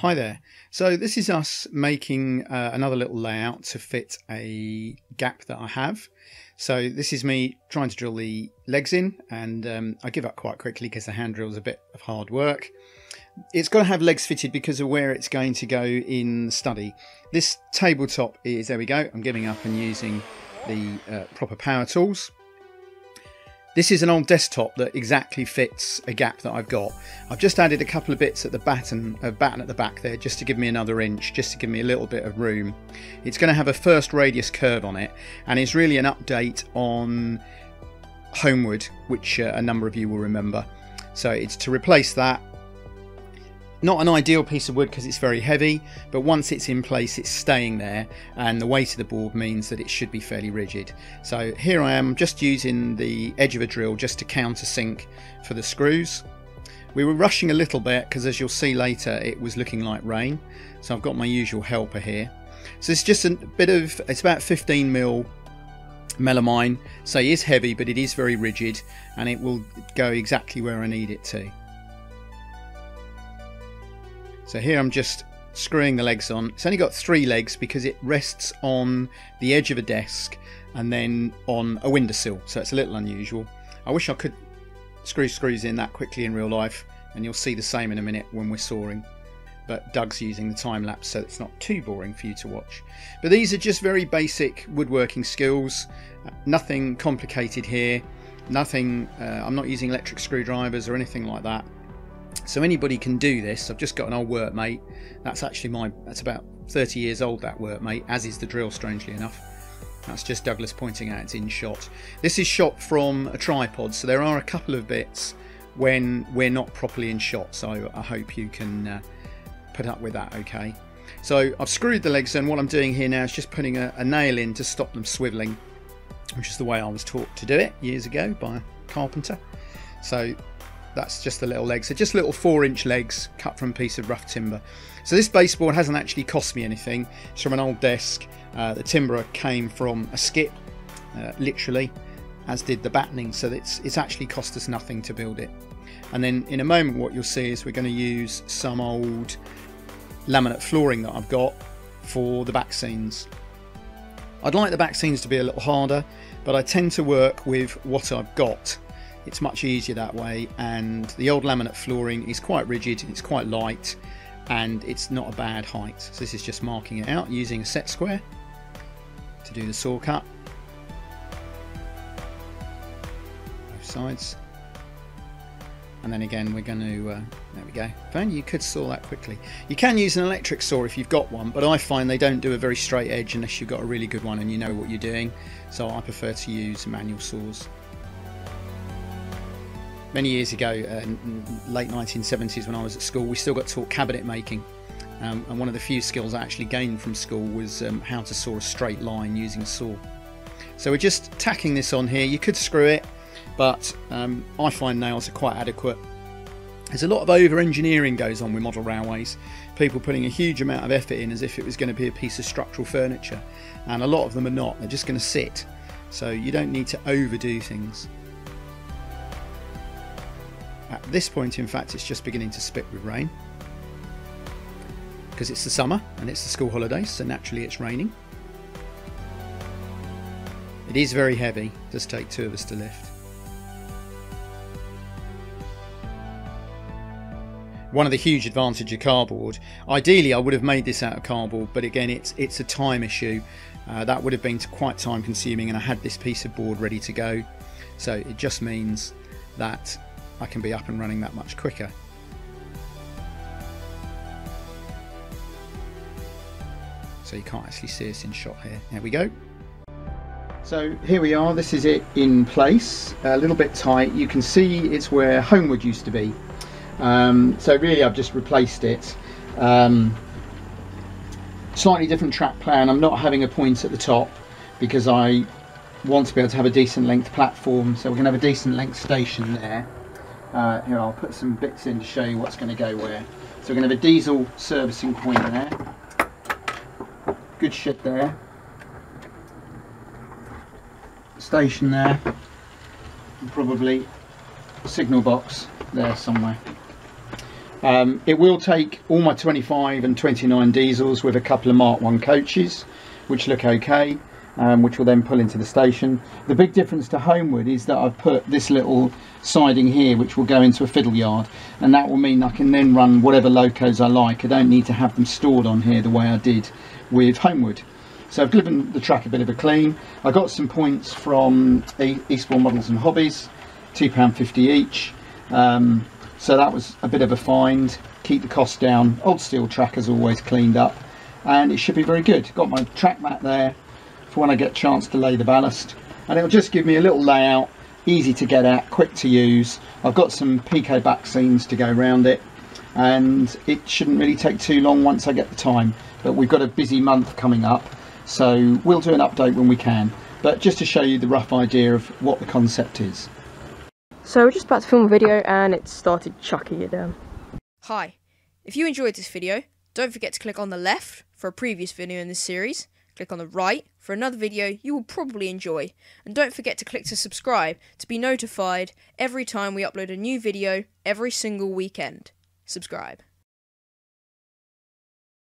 Hi there. So this is us making uh, another little layout to fit a gap that I have. So this is me trying to drill the legs in and um, I give up quite quickly because the hand drill is a bit of hard work. It's got to have legs fitted because of where it's going to go in the study. This tabletop is, there we go, I'm giving up and using the uh, proper power tools. This is an old desktop that exactly fits a gap that I've got. I've just added a couple of bits at the batten, uh, batten at the back there just to give me another inch, just to give me a little bit of room. It's going to have a first radius curve on it and it's really an update on Homewood, which uh, a number of you will remember. So it's to replace that not an ideal piece of wood because it's very heavy, but once it's in place, it's staying there, and the weight of the board means that it should be fairly rigid. So here I am just using the edge of a drill just to countersink for the screws. We were rushing a little bit because as you'll see later, it was looking like rain. So I've got my usual helper here. So it's just a bit of, it's about 15 mil melamine. So it is heavy, but it is very rigid and it will go exactly where I need it to. So here I'm just screwing the legs on. It's only got three legs because it rests on the edge of a desk and then on a windowsill, so it's a little unusual. I wish I could screw screws in that quickly in real life, and you'll see the same in a minute when we're sawing. But Doug's using the time lapse, so it's not too boring for you to watch. But these are just very basic woodworking skills, nothing complicated here. Nothing, uh, I'm not using electric screwdrivers or anything like that. So anybody can do this. I've just got an old workmate. That's actually my, that's about 30 years old, that workmate, as is the drill, strangely enough. That's just Douglas pointing out it's in shot. This is shot from a tripod, so there are a couple of bits when we're not properly in shot, so I hope you can uh, put up with that okay. So I've screwed the legs and what I'm doing here now is just putting a, a nail in to stop them swiveling, which is the way I was taught to do it years ago by a carpenter. So that's just the little legs. So just little four inch legs cut from a piece of rough timber. So this baseboard hasn't actually cost me anything. It's from an old desk. Uh, the timber came from a skip, uh, literally, as did the battening. So it's, it's actually cost us nothing to build it. And then in a moment what you'll see is we're going to use some old laminate flooring that I've got for the back scenes. I'd like the back scenes to be a little harder, but I tend to work with what I've got it's much easier that way and the old laminate flooring is quite rigid it's quite light and it's not a bad height. So this is just marking it out using a set square to do the saw cut. Both sides. And then again we're going to uh, there we go. Fine, you could saw that quickly. You can use an electric saw if you've got one but I find they don't do a very straight edge unless you've got a really good one and you know what you're doing. So I prefer to use manual saws many years ago, uh, late 1970s, when I was at school, we still got taught cabinet making. Um, and one of the few skills I actually gained from school was um, how to saw a straight line using a saw. So we're just tacking this on here. You could screw it, but um, I find nails are quite adequate. There's a lot of over engineering goes on with model railways. People putting a huge amount of effort in as if it was going to be a piece of structural furniture. And a lot of them are not. They're just going to sit. So you don't need to overdo things. At this point, in fact, it's just beginning to spit with rain because it's the summer and it's the school holidays, so naturally it's raining. It is very heavy, does take two of us to lift. One of the huge advantages of cardboard, ideally I would have made this out of cardboard, but again it's it's a time issue. Uh, that would have been quite time consuming and I had this piece of board ready to go. So it just means that I can be up and running that much quicker. So you can't actually see us in shot here. There we go. So here we are, this is it in place, a little bit tight. You can see it's where Homewood used to be. Um, so really I've just replaced it. Um, slightly different track plan. I'm not having a point at the top because I want to be able to have a decent length platform. So going to have a decent length station there. Uh, here I'll put some bits in to show you what's going to go where. So we're going to have a diesel servicing point there. Goods shed there. Station there. Probably signal box there somewhere. Um, it will take all my 25 and 29 diesels with a couple of Mark 1 coaches, which look okay, um, which will then pull into the station. The big difference to Homewood is that I've put this little siding here, which will go into a fiddle yard, and that will mean I can then run whatever locos I like. I don't need to have them stored on here the way I did with Homewood. So I've given the track a bit of a clean. I got some points from Eastbourne Models and Hobbies, £2.50 each. Um, so that was a bit of a find keep the cost down old steel trackers always cleaned up and it should be very good got my track mat there for when I get a chance to lay the ballast. And it'll just give me a little layout easy to get at quick to use. I've got some Peco back scenes to go around it and it shouldn't really take too long once I get the time. But we've got a busy month coming up so we'll do an update when we can. But just to show you the rough idea of what the concept is. So we're just about to film a video and it started chucking it down. Hi, if you enjoyed this video, don't forget to click on the left for a previous video in this series, click on the right for another video you will probably enjoy, and don't forget to click to subscribe to be notified every time we upload a new video every single weekend. Subscribe.